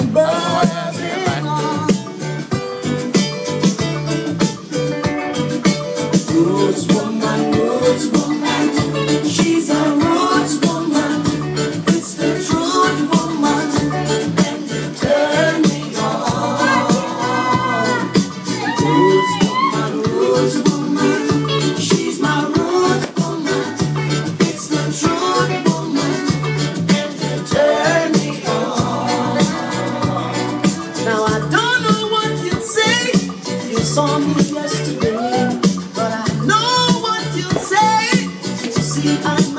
But. Saw me yesterday, but I know what you'll say. You see, I